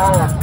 Oh.